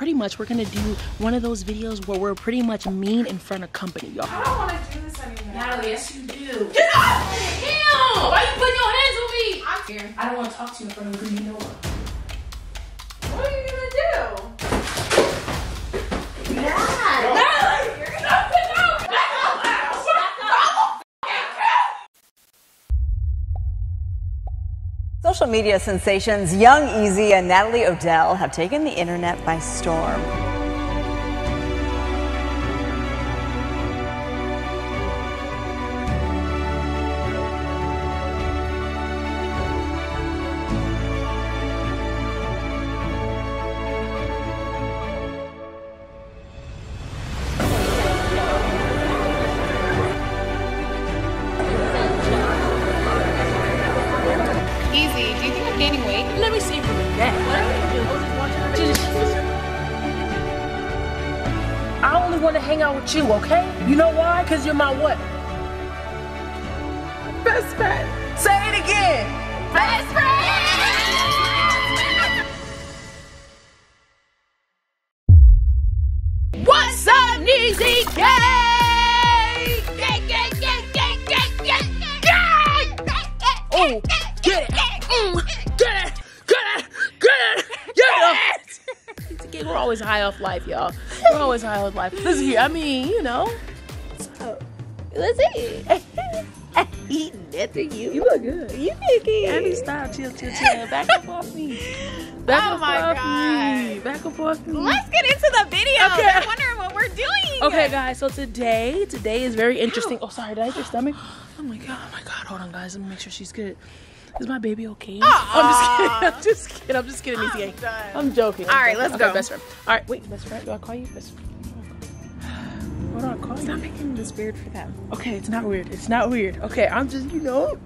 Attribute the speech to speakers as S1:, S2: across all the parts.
S1: pretty much we're gonna do one of those videos where we're pretty much mean in front of company, y'all.
S2: I don't want to do this anymore.
S1: Natalie, yes you do.
S2: Get off!
S1: Damn! Why you putting your hands on me?
S2: I'm here.
S1: I don't want to talk to you in front of you know what.
S2: What are you gonna do?
S3: Social media sensations Young Ezee and Natalie Odell have taken the internet by storm.
S1: Let me see if you can that. I only want to hang out with you, okay? You know why? Because you're my what?
S2: Best friend.
S1: Say it again.
S2: Best friend.
S1: What's up, gang, gang! Oh, We're always high off life, y'all. We're always high off life. I mean, you know. So, let's see. Eating after you. You look good. You look good. Abby, stop. Chill, chill, chill. Back up off me. Back
S2: Oh
S1: up
S2: my
S1: off
S2: God.
S1: me. Back up off me.
S2: Let's get into the video.
S1: Okay.
S2: I'm wondering what we're doing.
S1: Okay, guys. So today, today is very interesting. Oh, sorry, did I hit your stomach? Oh my god, oh my god. Hold on, guys. Let me make sure she's good. Is my baby okay? Uh-uh. I'm just kidding. I'm just kidding. I'm just kidding, Gang.
S2: done.
S1: I'm joking. I'm
S2: All right, let's
S1: Okay,
S2: go.
S1: Best friend. All right, wait, best friend. Do I call you best friend? What do I call you?
S2: making this weird for them.
S1: Okay, it's not weird. It's not weird. Okay, I'm just, you know.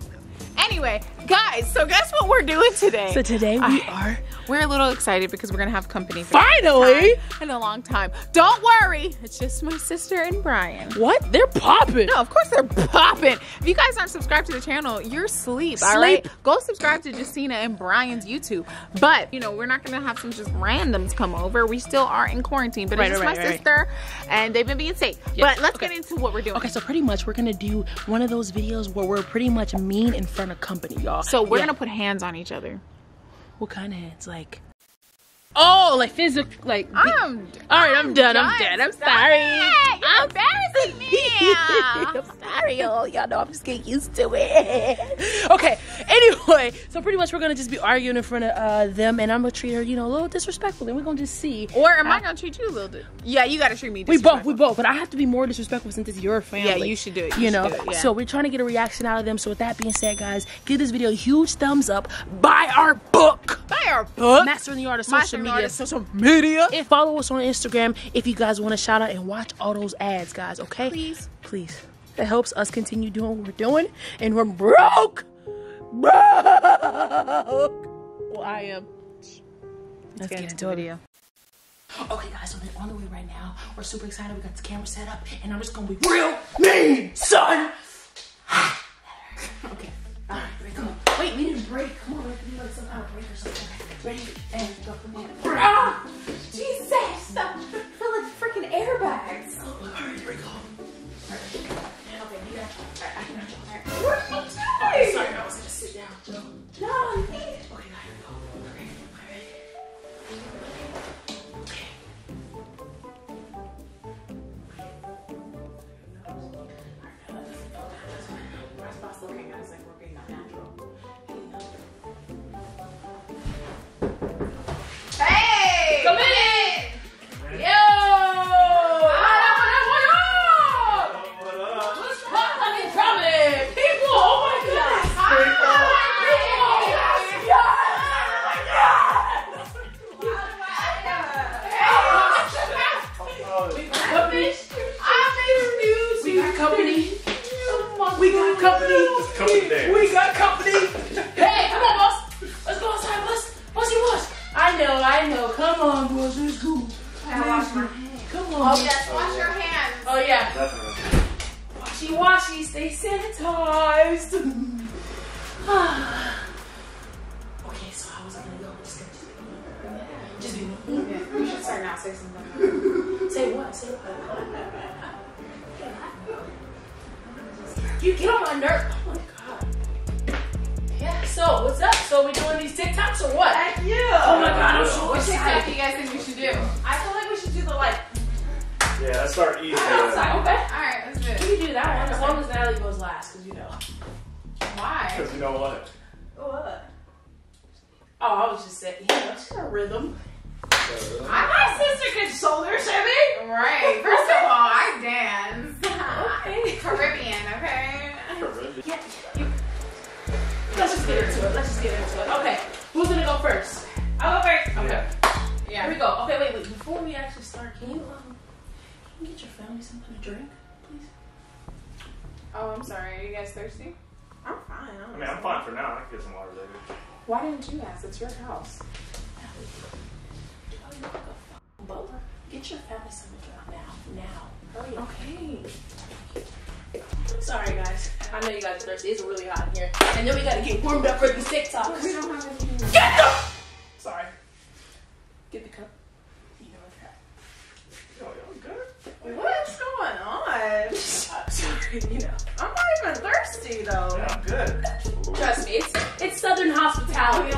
S2: Anyway, guys, so guess what we're doing today?
S1: So today we are
S2: We're a little excited because we're gonna have company for
S1: finally.
S2: in a long time. Don't worry, it's just my sister and Brian.
S1: What? They're popping.
S2: No, of course they're popping. If you guys aren't subscribed to the channel, you're asleep. All right,
S1: Sleep.
S2: go subscribe to Jasena and Bryan's YouTube. But you know, we're not gonna have some just randoms come over. We still are in quarantine, but
S1: Right,
S2: it's just
S1: right,
S2: my
S1: right,
S2: sister, and they've been being safe.
S1: Yeah,
S2: But let's
S1: okay.
S2: get into what we're doing.
S1: Okay, so pretty much we're gonna do one of those videos where we're pretty much mean in front of company, y'all.
S2: So we're
S1: Yeah.
S2: gonna put hands on each other.
S1: What kind of hands? Like. Oh, like physical, like.
S2: I'm.
S1: All right, I'm done. I'm done. I'm
S2: Stop
S1: sorry.
S2: You're embarrassing me.
S1: I'm sorry, y'all. Y'all know I'm just getting used to it. okay. Anyway, so pretty much we're gonna just be arguing in front of uh, them, and I'm gonna treat her, you know, a little disrespectful, and we're gonna just see.
S2: Or am I gonna treat you a little bit? Yeah, you gotta treat me.
S1: We both, we both, but I have to be more disrespectful since it's your family.
S2: Yeah, you should do it. You
S1: You, know,
S2: it, yeah.
S1: so we're trying to get a reaction out of them. So with that being said, guys, give this video a huge thumbs up. Buy our book.
S2: Buy our book.
S1: Mastering the Art of Social
S2: the
S1: Media.
S2: Art of Social media.
S1: And follow us on Instagram if you guys want to shout out and watch all those ads, guys. Okay?
S2: Please.
S1: please. That helps us continue doing what we're doing, and we're broke, broke. Well, I am. Let's get into it.
S2: video.
S1: Okay, guys, so we're on the way right now. We're super excited. We got the camera set up, and I'm just gonna be real mean, son. okay. All right, ready, come on. Wait, we didn't break. Come on, we need like some kind of break or something. Ready? And go from here. You get on my nerve. Oh my god. Yeah. So what's up? So we doing these TikToks or what?
S3: Yeah.
S1: Oh my god, I'm so
S2: What TikTok do you guys think we should do?
S3: I feel like we should do the like.
S4: Yeah, let's start easy.
S1: Outside, okay.
S2: Alright, let's do
S1: We can do that one as long as Natalie goes last, because you know.
S2: Why?
S4: Because you know what?
S3: What?
S1: Oh, I was just saying, yeah, that's her rhythm.
S4: Uh,
S1: My sister can shoulder shimmy.
S2: Right. First of all,
S1: get your family something to drink, please?
S2: Oh, I'm sorry. Are you guys thirsty?
S3: I'm fine.
S4: I mean, I'm fine for now. I can get some water later.
S2: Why didn't you ask? It's your house.
S1: Do I look like a fucking butler? Get your family something to drink now. Now. Hurry up.
S2: Okay.
S1: Sorry, guys. I know you guys are thirsty. It's really hot in here. And then we gotta get warmed up for the TikToks.
S2: We don't have anything.
S1: Get the. Sorry. Get the cup. You know what's that.
S4: Yo, y'all good?
S3: What's going on?
S1: Sorry, you know.
S3: I'm not even thirsty though.
S4: Yeah, I'm good.
S1: Trust me, it's it's Southern hospitality.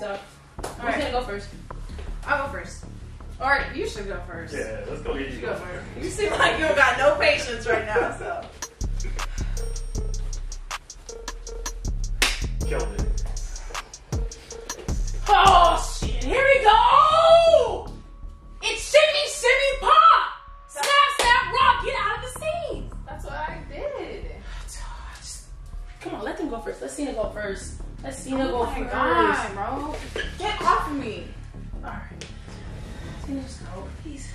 S3: Let's do
S1: the TikTok. Who's
S3: Alright.
S1: gonna go first?
S3: I'll go first.
S2: All right, you should go first.
S4: Yeah, let's go easy.
S2: You go first.
S3: You seem like you don't got no patience right now, so.
S4: Killed it.
S1: Oh shit! Here we go! It's shimmy, shimmy, pop! Snap, snap, rock! Get out of the scene!
S2: That's what I did.
S1: Come on, let them go first. Let Sena go first. Let Sena go
S2: Oh my
S1: first.
S2: god, bro. Get off of me.
S1: Alright. Sena, just go, please.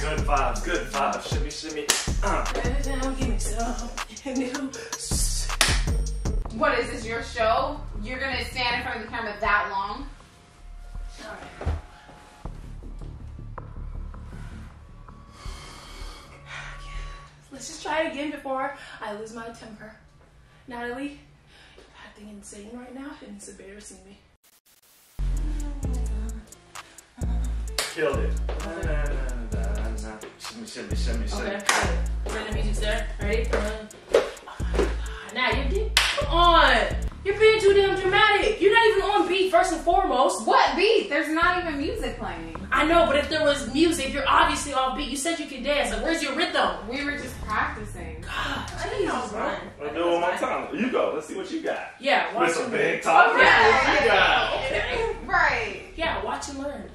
S4: Good vibes, good vibes. Shimmy, shimmy. Uh.
S1: Alright. Give me some. new
S2: What is this, your show? You're gonna stand in front of the camera that long?
S1: Alright. Let's just try it again before I lose my temper. Natalie, you're acting insane right now and it's embarrassing me.
S4: Killed it. Shimmy, shimmy, shimmy, shimmy.
S1: Okay. When the music's there. Ready? Oh One. Now you did. Come on. You're being too damn dramatic. You're not even on beat first and foremost.
S2: What beat? There's not even music playing.
S1: I know, but if there was music, you're obviously off beat. You said you could dance. Like, where's your rhythm?
S2: We were just practicing.
S1: God,
S3: I didn't know it
S4: You go. Let's see what you got.
S1: Yeah, watch
S4: With some
S1: and
S4: big
S1: learn.
S4: talk.
S1: Yeah,
S4: Let's see what you got.
S1: Okay.
S2: Right.
S1: Yeah, watch and learn.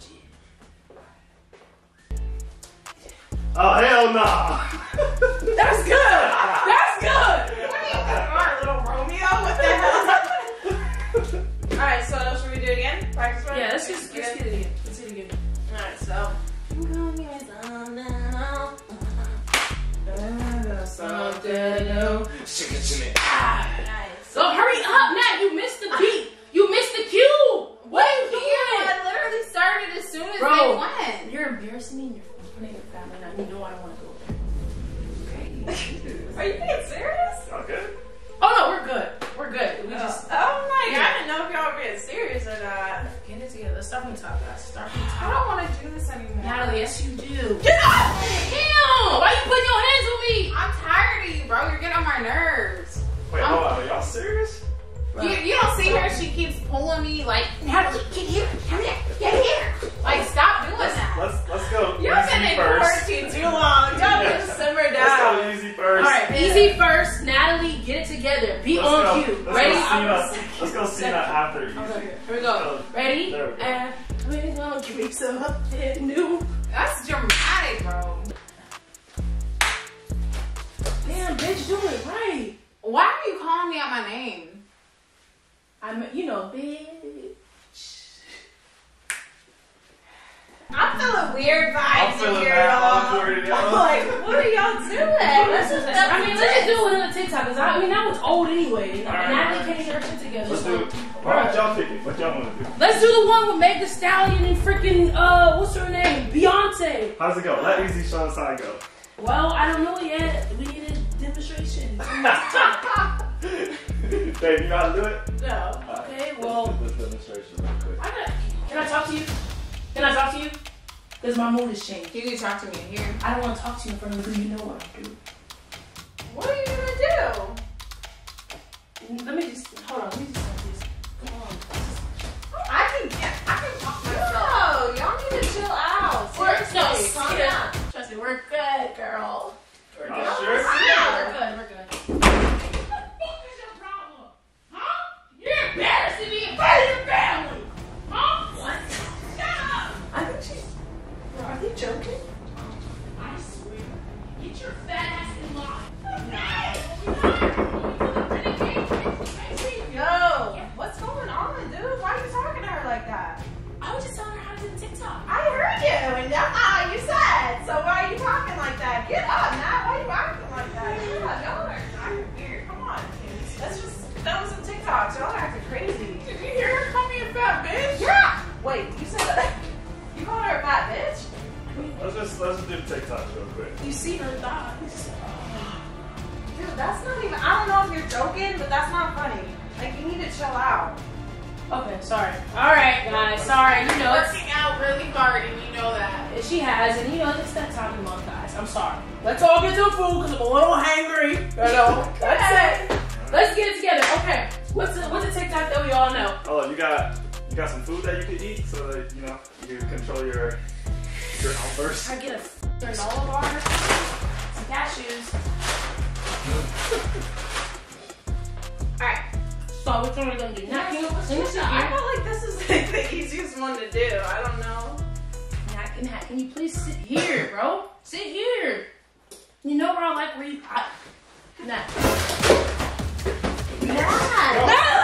S4: Oh, hell no.
S1: That's good. That's good.
S3: What are you doing, our little Romeo? What the hell? Alright, so should we do it again? Practice run?
S1: Yeah, let's just let's get it again. Let's get it again.
S3: Alright, so.
S4: Shimmy, shimmy.
S3: Nice.
S2: I
S1: don't want to
S2: do this anymore.
S1: Natalie, yes you do.
S3: Get up!
S1: Damn! Why you putting your hands on me?
S2: I'm tired of you, bro. You're getting on my nerves.
S4: Wait, I'm, hold on. Are y'all serious?
S2: You, you don't see her. She keeps pulling me like, Natalie, get here, come here, get here. Like, stop doing let's, that.
S4: Let's let's go.
S2: You've
S4: been in quarantine too long. Don't just simmer down. Let's go easy
S2: first. All right, yeah. easy first.
S1: Natalie, get it together. Be
S4: let's
S1: on
S4: go.
S1: cue.
S4: Let's
S1: Ready?
S4: Go Let's go see that after.
S1: Okay, here we go. Ready?
S4: There we go.
S1: And we're gonna give something new.
S2: That's dramatic, bro.
S1: Damn, bitch, do it right.
S2: Why are you calling me out my name?
S1: I'm, you know, bitch.
S5: I'm feeling weird
S4: I'm
S5: vibes in
S4: feeling
S5: here,
S4: that
S5: y'all. I'm like, what are y'all doing? Let's just,
S1: I mean, let's just do another TikTok because I, I mean that was old anyway. And
S4: Alright,
S1: Natalie
S4: alright.
S1: can't get her shit together.
S4: Let's
S1: so-
S4: do it. Why don't y'all pick it? What y'all want to do?
S1: Let's do the one with Meg Thee Stallion and freaking uh, what's her name? Beyonce.
S4: How's it go? Let Easy Sean side go.
S1: Well, I don't know yet. We need a demonstration.
S4: Dave, you know how to do it?
S1: no. Okay. Well,
S4: Let's do this demonstration real quick.
S1: I got. Can I talk to you? Can I talk to you? Because my mood has changed.
S2: You can talk to me in here.
S1: I don't want to talk to you in front of you. You know what I do.
S2: What are you gonna do?
S5: You
S1: see her thighs.
S5: Dude, that's not even. I don't know if you're joking, but that's not funny. Like you need to chill out.
S1: Okay, sorry. All right, guys. Sorry. You know, it's,
S2: Working out really hard and you know that.
S1: she has, and you know, it's that time of month, guys. I'm sorry. Let's all get some food because I'm a little hangry. You know, that's it. Let's get it together. Okay. What's the what's the TikTok that we all know?
S4: Oh, you got you got some food that you could eat so that you know you can control your your outbursts.
S1: I get a granola bar, some cashews. All right. So which one are we gonna do? Now, can you let
S5: I feel like this is like the easiest one to do. I don't know.
S1: Now, can, now, can you please sit here, bro? Sit here. You know where I like where you. I, nah.
S4: What's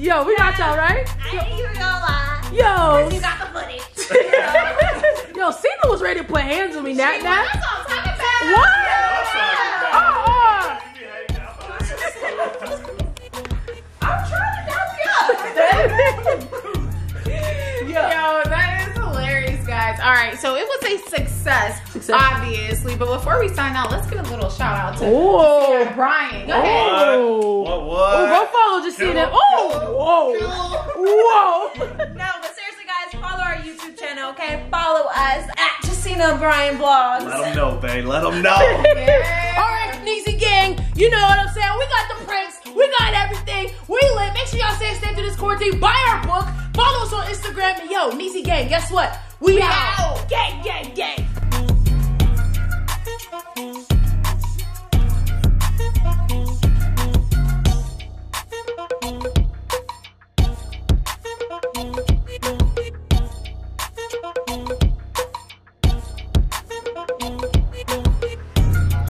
S4: Yo,
S1: we got y'all, right?
S5: I ain't even gonna lie.
S1: Yo!
S5: You got the footage.
S1: Yo, Sena was ready to put hands on me, Nat Nat.
S5: That's all I'm talking about.
S1: What?
S4: That's not
S1: Uh-uh.
S5: I'm trying to help you. Up.
S2: Yo, that is hilarious, guys. All right, so it was a success,
S1: Success.
S2: obviously. But before we sign out, let's get a little shout out to
S1: Oh.
S2: Bryan. Go ahead.
S1: Oh.
S4: What?
S1: Oh,
S4: What?
S1: go follow Jasena. Oh, whoa. Whoa.
S5: No, but seriously, guys, follow our YouTube channel, okay? Follow us at Jasena Bryan Vlogs.
S4: Let them know, babe. Let them know.
S1: All right, Neezy Gang, you know what I'm saying? We got the pranks, we got everything. We lit. Make sure y'all stay safe through this quarantine. Buy our book. Follow us on Instagram. And yo, Neezy Gang, guess what? We, out. Gang, gang, gang.